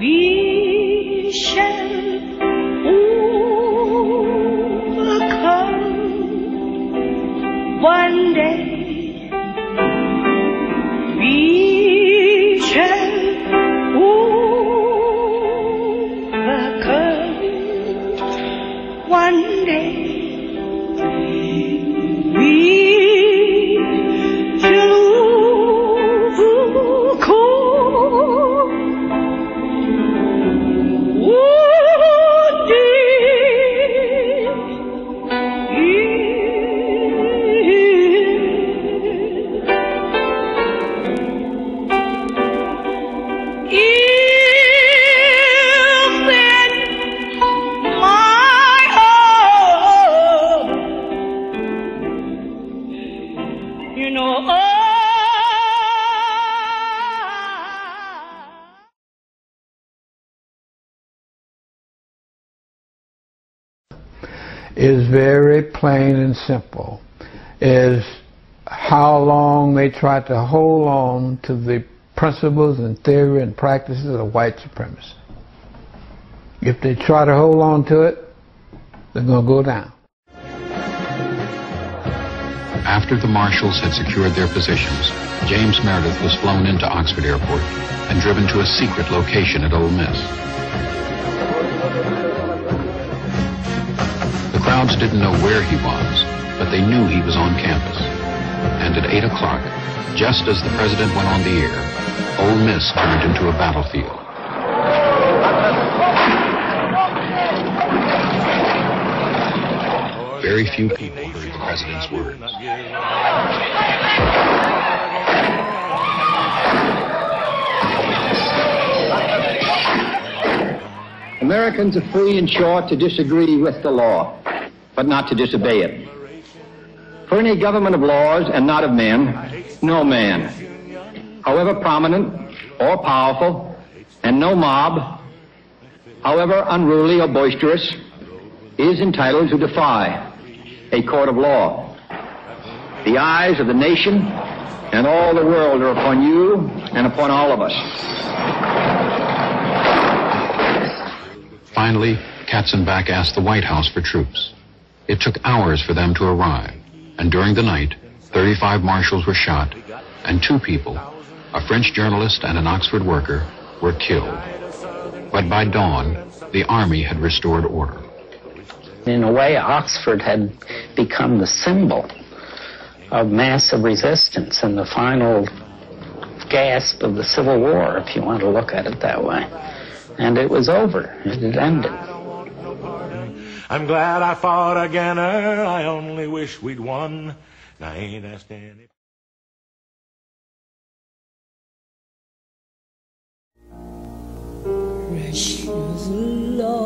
we shall very plain and simple. Is how long they try to hold on to the principles and theory and practices of white supremacy. If they try to hold on to it, they're going to go down. After the marshals had secured their positions, James Meredith was flown into Oxford Airport and driven to a secret location at Ole Miss. Crowds didn't know where he was, but they knew he was on campus. And at 8 o'clock, just as the president went on the air, Ole Miss turned into a battlefield. Very few people heard the president's words. Americans are free and sure to disagree with the law, but not to disobey it. For any government of laws and not of men, no man, however prominent or powerful, and no mob, however unruly or boisterous, is entitled to defy a court of law. The eyes of the nation and all the world are upon you and upon all of us. Finally, Katzenbach asked the White House for troops. It took hours for them to arrive, and during the night, 35 marshals were shot, and two people, a French journalist and an Oxford worker, were killed. But by dawn, the army had restored order. In a way, Oxford had become the symbol of massive resistance and the final gasp of the Civil War, if you want to look at it that way. And it was over. It had ended. I'm glad I fought again. er, I only wish we'd won. I ain't asked any. precious Lord.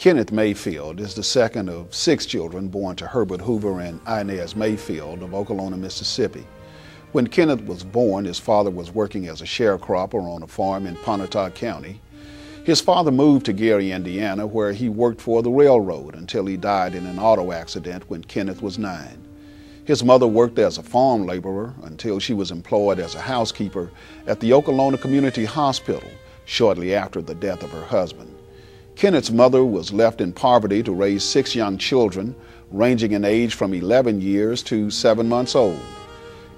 Kenneth Mayfield is the second of six children born to Herbert Hoover and Inez Mayfield of Okolona, Mississippi. When Kenneth was born, his father was working as a sharecropper on a farm in Pontotoc County. His father moved to Gary, Indiana, where he worked for the railroad until he died in an auto accident when Kenneth was nine. His mother worked as a farm laborer until she was employed as a housekeeper at the Okolona Community Hospital shortly after the death of her husband. Kenneth's mother was left in poverty to raise six young children, ranging in age from 11 years to seven months old.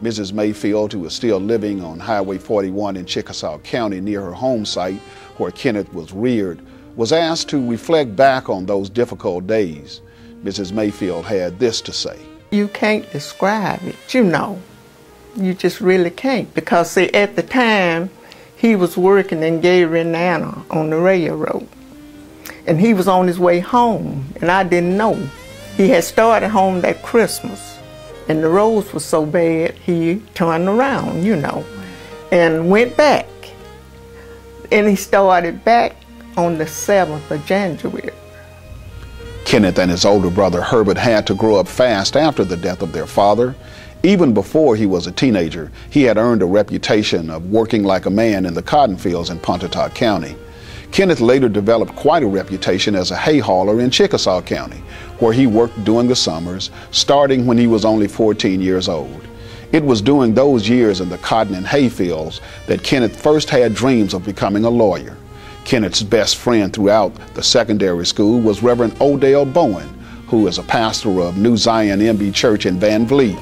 Mrs. Mayfield, who was still living on Highway 41 in Chickasaw County near her home site where Kenneth was reared, was asked to reflect back on those difficult days. Mrs. Mayfield had this to say. You can't describe it, you know. You just really can't. Because, see, at the time, he was working in Gary, Indiana on the railroad. And he was on his way home, and I didn't know. He had started home that Christmas, and the roads were so bad, he turned around, you know, and went back. And he started back on the 7th of January. Kenneth and his older brother Herbert had to grow up fast after the death of their father. Even before he was a teenager, he had earned a reputation of working like a man in the cotton fields in Pontotoc County. Kenneth later developed quite a reputation as a hay hauler in Chickasaw County, where he worked during the summers, starting when he was only 14 years old. It was during those years in the cotton and hay fields that Kenneth first had dreams of becoming a lawyer. Kenneth's best friend throughout the secondary school was Reverend Odell Bowen, who is a pastor of New Zion MB Church in Van Vleet.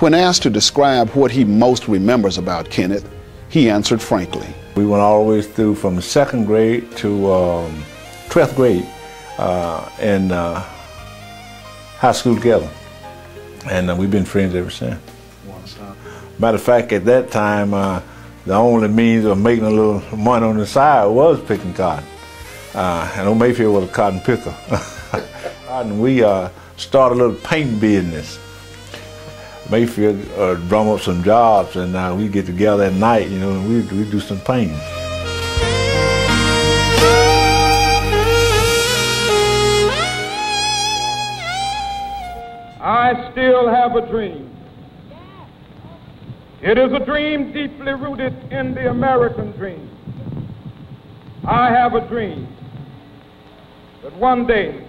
When asked to describe what he most remembers about Kenneth, he answered frankly. We went all the way through from second grade to um, 12th grade uh, in uh, high school together. And uh, we've been friends ever since. Matter of fact, at that time, uh, the only means of making a little money on the side was picking cotton. Uh, and old Mayfield was a cotton picker. and we uh, started a little paint business. Mayfield uh, drum up some jobs, and uh, we get together at night, you know, and we we do some painting. I still have a dream. It is a dream deeply rooted in the American dream. I have a dream that one day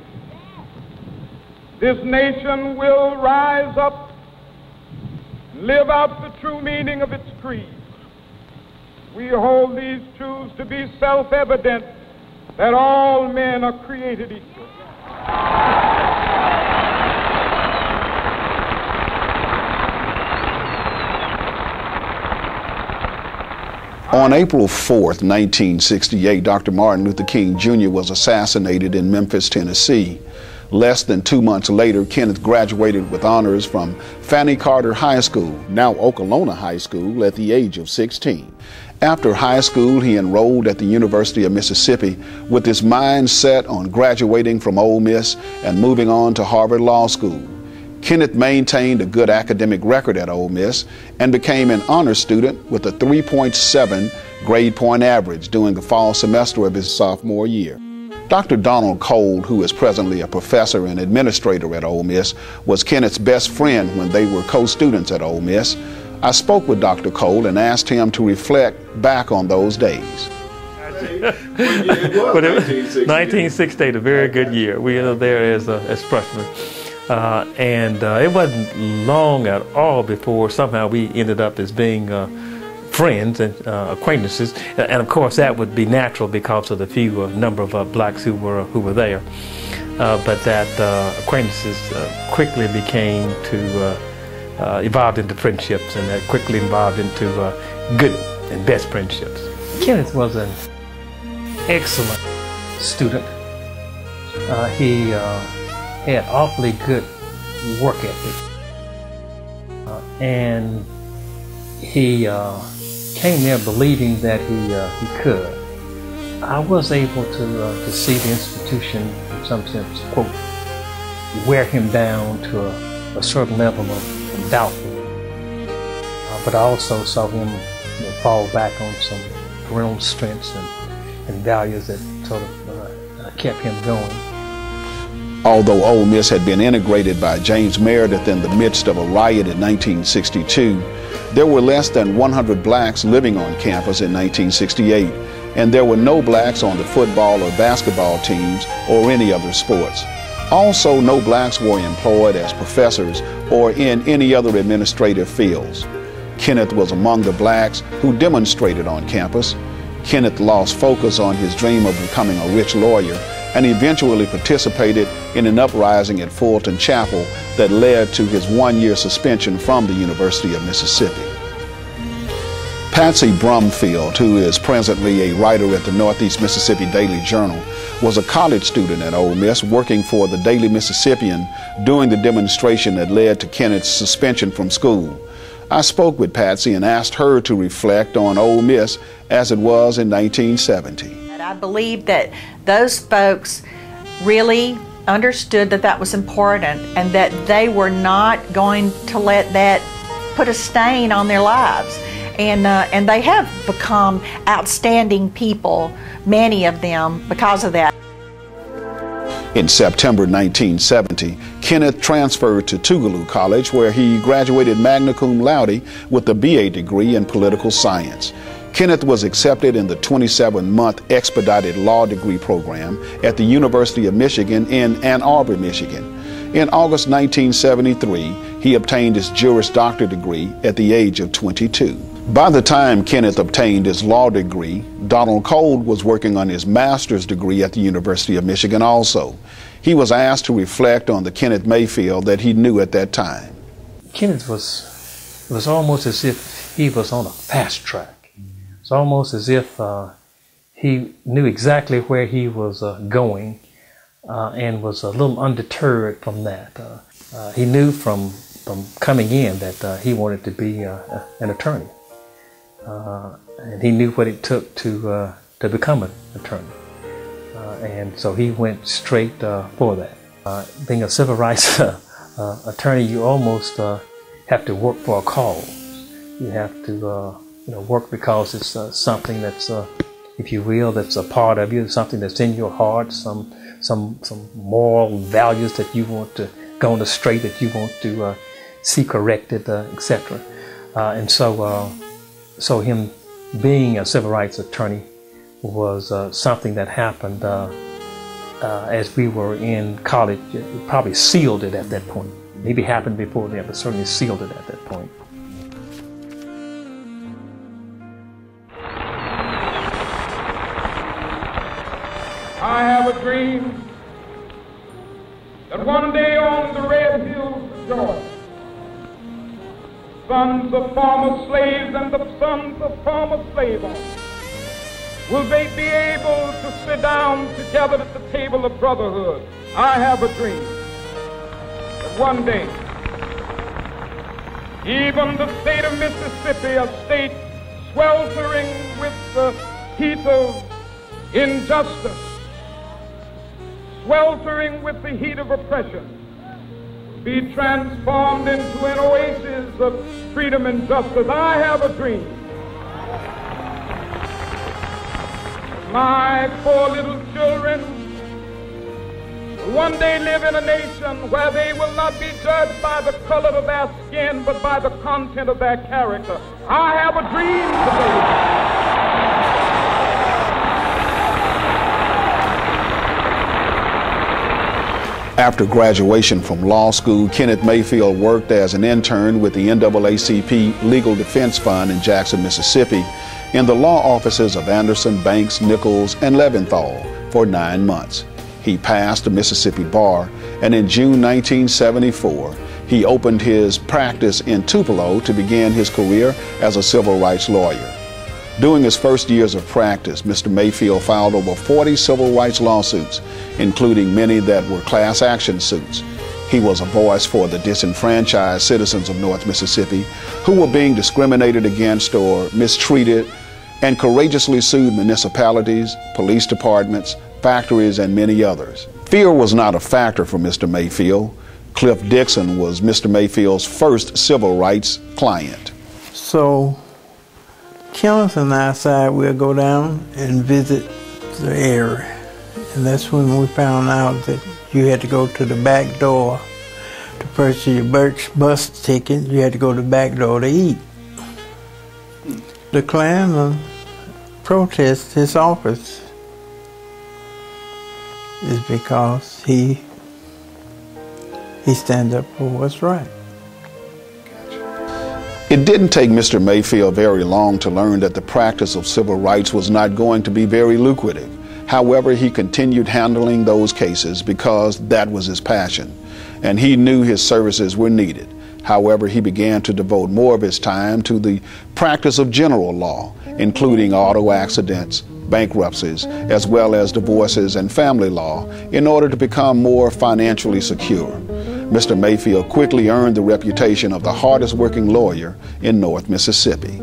this nation will rise up live out the true meaning of its creed. We hold these truths to be self evident that all men are created equal. On April 4th, 1968, Dr. Martin Luther King Jr. was assassinated in Memphis, Tennessee. Less than two months later, Kenneth graduated with honors from Fanny Carter High School, now Okolona High School, at the age of 16. After high school, he enrolled at the University of Mississippi with his mind set on graduating from Ole Miss and moving on to Harvard Law School. Kenneth maintained a good academic record at Ole Miss and became an honor student with a 3.7 grade point average during the fall semester of his sophomore year. Dr. Donald Cole, who is presently a professor and administrator at Ole Miss, was Kenneth's best friend when they were co-students at Ole Miss. I spoke with Dr. Cole and asked him to reflect back on those days. but it, 1968, a very good year. We were there as, a, as freshmen. Uh, and uh, it wasn't long at all before somehow we ended up as being uh, friends and uh, acquaintances. And of course, that would be natural because of the few uh, number of uh, blacks who were who were there. but that acquaintances quickly became to evolved into friendships, and that quickly evolved into good and best friendships. Kenneth was an excellent student. he had awfully good work ethic. Uh, and he uh, came there believing that he, uh, he could. I was able to, uh, to see the institution, in some sense, quote, wear him down to a, a certain level of doubt. Uh, but I also saw him you know, fall back on some parental strengths and, and values that sort of uh, kept him going. Although Ole Miss had been integrated by James Meredith in the midst of a riot in 1962, there were less than 100 blacks living on campus in 1968, and there were no blacks on the football or basketball teams or any other sports. Also, no blacks were employed as professors or in any other administrative fields. Kenneth was among the blacks who demonstrated on campus. Kenneth lost focus on his dream of becoming a rich lawyer and eventually participated in an uprising at Fulton Chapel that led to his one-year suspension from the University of Mississippi. Patsy Brumfield, who is presently a writer at the Northeast Mississippi Daily Journal, was a college student at Ole Miss working for the Daily Mississippian during the demonstration that led to Kenneth's suspension from school. I spoke with Patsy and asked her to reflect on Ole Miss as it was in 1970. I believe that those folks really understood that that was important and that they were not going to let that put a stain on their lives. And, uh, and they have become outstanding people, many of them, because of that. In September 1970, Kenneth transferred to Tougaloo College where he graduated magna cum laude with a BA degree in political science. Kenneth was accepted in the 27-month expedited law degree program at the University of Michigan in Ann Arbor, Michigan. In August 1973, he obtained his Juris Doctor degree at the age of 22. By the time Kenneth obtained his law degree, Donald Cole was working on his master's degree at the University of Michigan also. He was asked to reflect on the Kenneth Mayfield that he knew at that time. Kenneth was, was almost as if he was on a fast track. It's almost as if uh, he knew exactly where he was uh, going uh, and was a little undeterred from that. Uh, uh, he knew from, from coming in that uh, he wanted to be an attorney. and he knew what it took to, to become an attorney. and so he went straight for that. being a civil rights attorney, you almost have to work for a cause. You have to you know, work because it's uh, something that's, uh, if you will, that's a part of you, something that's in your heart, some, some, some moral values that you want to go on the straight, that you want to uh, see corrected, etc. and so, so him being a civil rights attorney was something that happened uh, as we were in college, it probably sealed it at that point. Maybe happened before then, but certainly sealed it at that point. Dream that one day on the red hills of Georgia, sons of former slaves and the sons of former slave owners will they be able to sit down together at the table of brotherhood. I have a dream that one day, even the state of Mississippi, a state sweltering with the heat of injustice, sweltering with the heat of oppression, be transformed into an oasis of freedom and justice. I have a dream. My poor little children will one day live in a nation where they will not be judged by the color of their skin, but by the content of their character. I have a dream today. After graduation from law school, Kenneth Mayfield worked as an intern with the NAACP Legal Defense Fund in Jackson, Mississippi, in the law offices of Anderson, Banks, Nichols, and Leventhal for nine months. He passed the Mississippi bar, and in June 1974, he opened his practice in Tupelo to begin his career as a civil rights lawyer. During his first years of practice, Mr. Mayfield filed over 40 civil rights lawsuits, including many that were class action suits. He was a voice for the disenfranchised citizens of North Mississippi who were being discriminated against or mistreated and courageously sued municipalities, police departments, factories, and many others. Fear was not a factor for Mr. Mayfield. Cliff Dixon was Mr. Mayfield's first civil rights client. So Kenneth and I decided we'll go down and visit the area. And that's when we found out that you had to go to the back door to purchase your Birch bus ticket. You had to go to the back door to eat. The Klan protest his office is because he he stands up for what's right. It didn't take Mr. Mayfield very long to learn that the practice of civil rights was not going to be very lucrative. However, he continued handling those cases because that was his passion, and he knew his services were needed. However, he began to devote more of his time to the practice of general law, including auto accidents, bankruptcies, as well as divorces and family law, in order to become more financially secure. Mr. Mayfield quickly earned the reputation of the hardest working lawyer in North Mississippi.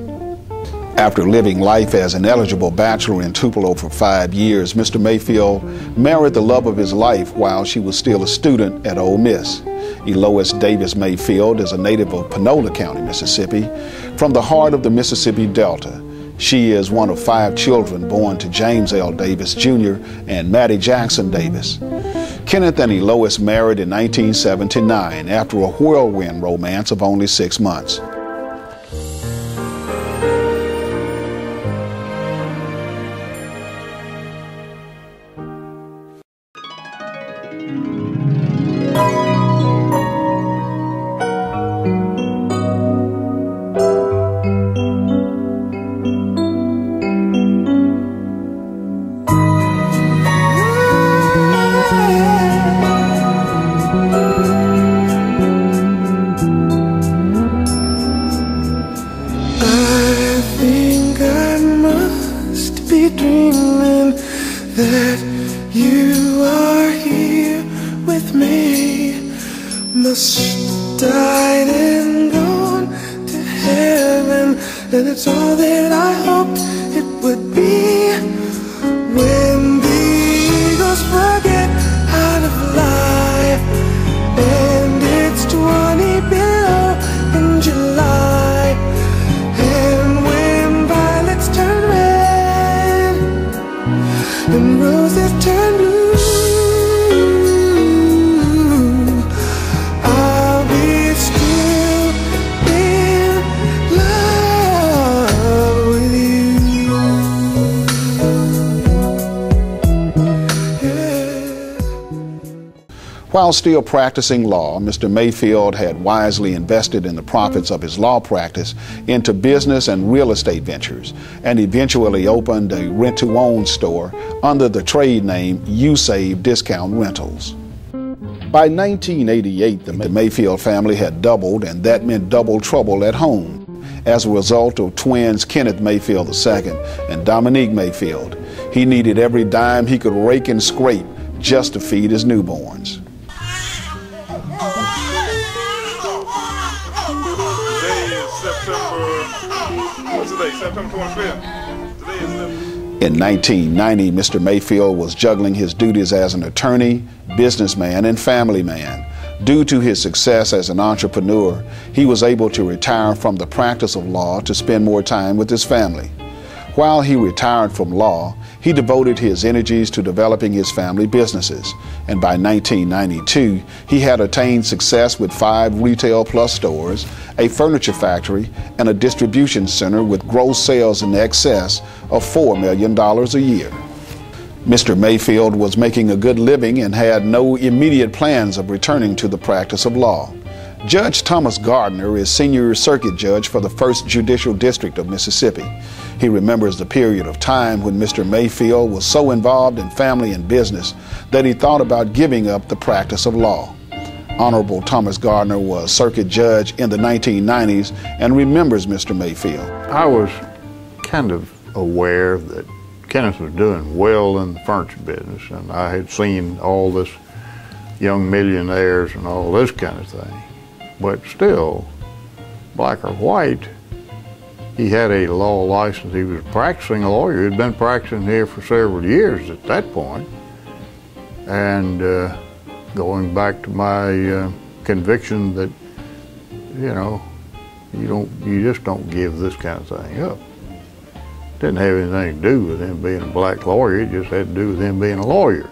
After living life as an eligible bachelor in Tupelo for five years, Mr. Mayfield married the love of his life while she was still a student at Ole Miss. Elois Davis Mayfield is a native of Panola County, Mississippi, from the heart of the Mississippi Delta. She is one of five children born to James L. Davis Jr. and Maddie Jackson Davis. Kenneth and Elois married in 1979 after a whirlwind romance of only six months. While still practicing law, Mr. Mayfield had wisely invested in the profits of his law practice into business and real estate ventures, and eventually opened a rent to own store under the trade name USave Discount Rentals. By 1988, the Mayfield family had doubled, and that meant double trouble at home. As a result of twins Kenneth Mayfield II and Dominique Mayfield, he needed every dime he could rake and scrape just to feed his newborns. September 25th. Today is In 1990, Mr. Mayfield was juggling his duties as an attorney, businessman, and family man. Due to his success as an entrepreneur, he was able to retire from the practice of law to spend more time with his family. While he retired from law, he devoted his energies to developing his family businesses, and by 1992, he had attained success with five Retail Plus stores, a furniture factory, and a distribution center with gross sales in excess of $4 million a year. Mr. Mayfield was making a good living and had no immediate plans of returning to the practice of law. Judge Thomas Gardner is senior circuit judge for the 1st Judicial District of Mississippi. He remembers the period of time when Mr. Mayfield was so involved in family and business that he thought about giving up the practice of law. Honorable Thomas Gardner was circuit judge in the 1990s and remembers Mr. Mayfield. I was kind of aware that Kenneth was doing well in the furniture business, and I had seen all this young millionaires and all this kind of thing. But still, black or white, he had a law license. He was a practicing lawyer. He'd been practicing here for several years at that point. And uh, going back to my uh, conviction that, you know, you don't, you just don't give this kind of thing up. Didn't have anything to do with him being a black lawyer. It just had to do with him being a lawyer.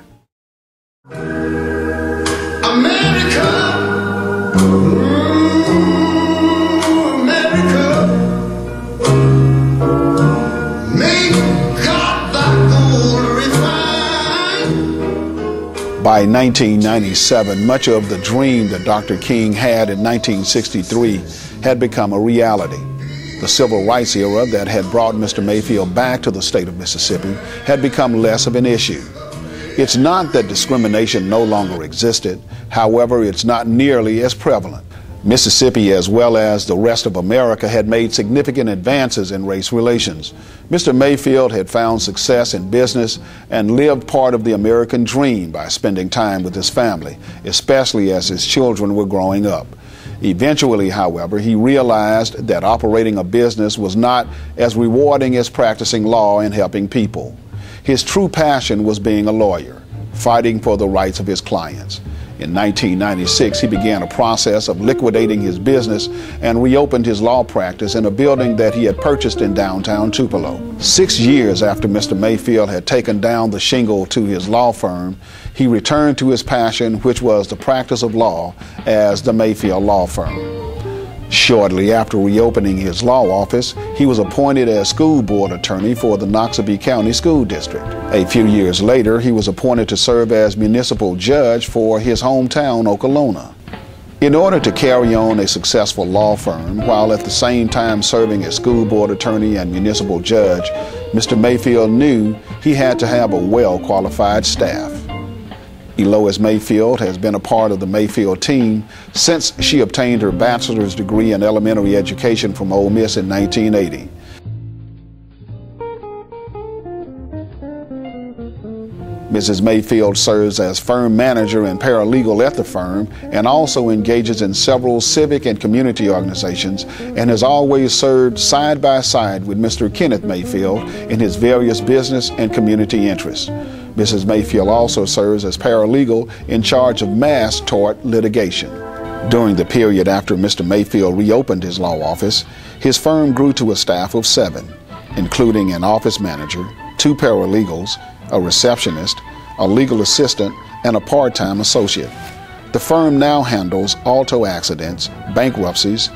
By 1997, much of the dream that Dr. King had in 1963 had become a reality. The civil rights era that had brought Mr. Mayfield back to the state of Mississippi had become less of an issue. It's not that discrimination no longer existed, however, it's not nearly as prevalent. Mississippi, as well as the rest of America, had made significant advances in race relations. Mr. Mayfield had found success in business and lived part of the American dream by spending time with his family, especially as his children were growing up. Eventually, however, he realized that operating a business was not as rewarding as practicing law and helping people. His true passion was being a lawyer, fighting for the rights of his clients. In 1996, he began a process of liquidating his business and reopened his law practice in a building that he had purchased in downtown Tupelo. Six years after Mr. Mayfield had taken down the shingle to his law firm, he returned to his passion, which was the practice of law, as the Mayfield Law Firm. Shortly after reopening his law office, he was appointed as school board attorney for the Noxubee County School District. A few years later, he was appointed to serve as municipal judge for his hometown, Okolona. In order to carry on a successful law firm while at the same time serving as school board attorney and municipal judge, Mr. Mayfield knew he had to have a well qualified staff. Elois Mayfield has been a part of the Mayfield team since she obtained her bachelor's degree in elementary education from Ole Miss in 1980. Mrs. Mayfield serves as firm manager and paralegal at the firm and also engages in several civic and community organizations and has always served side by side with Mr. Kenneth Mayfield in his various business and community interests. Mrs. Mayfield also serves as paralegal in charge of mass tort litigation. During the period after Mr. Mayfield reopened his law office, his firm grew to a staff of seven, including an office manager, two paralegals, a receptionist, a legal assistant, and a part time associate. The firm now handles auto accidents, bankruptcies,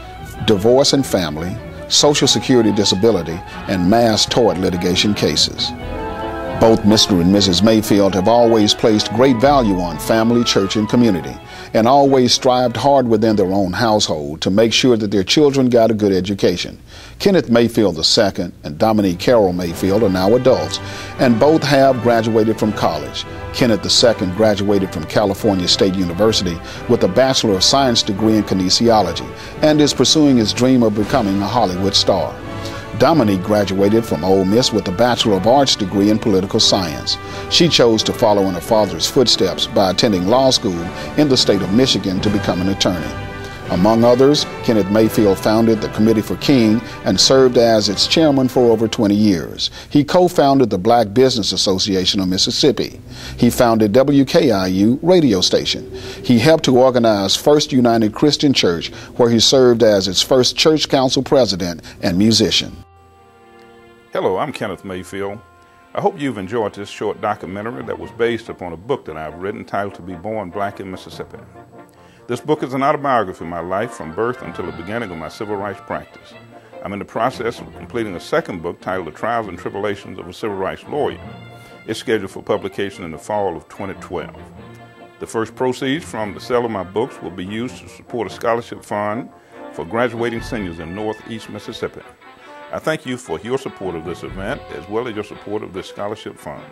divorce and family, Social Security disability, and mass tort litigation cases. Both Mr. and Mrs. Mayfield have always placed great value on family, church, and community, and always strived hard within their own household to make sure that their children got a good education. Kenneth Mayfield II and Dominique Carroll Mayfield are now adults, and both have graduated from college. Kenneth II graduated from California State University with a Bachelor of Science degree in kinesiology and is pursuing his dream of becoming a Hollywood star. Dominique graduated from Ole Miss with a Bachelor of Arts degree in political science. She chose to follow in her father's footsteps by attending law school in the state of Michigan to become an attorney. Among others, Kenneth Mayfield founded the Committee for King and served as its chairman for over 20 years. He co-founded the Black Business Association of Mississippi. He founded WKIU radio station. He helped to organize First United Christian Church, where he served as its first church council president and musician. Hello, I'm Kenneth Mayfield. I hope you've enjoyed this short documentary that was based upon a book that I've written titled To Be Born Black in Mississippi. This book is an autobiography of my life from birth until the beginning of my civil rights practice. I'm in the process of completing a second book titled The Trials and Tribulations of a Civil Rights Lawyer. It's scheduled for publication in the fall of 2012. The first proceeds from the sale of my books will be used to support a scholarship fund for graduating seniors in Northeast Mississippi. I thank you for your support of this event as well as your support of this scholarship fund.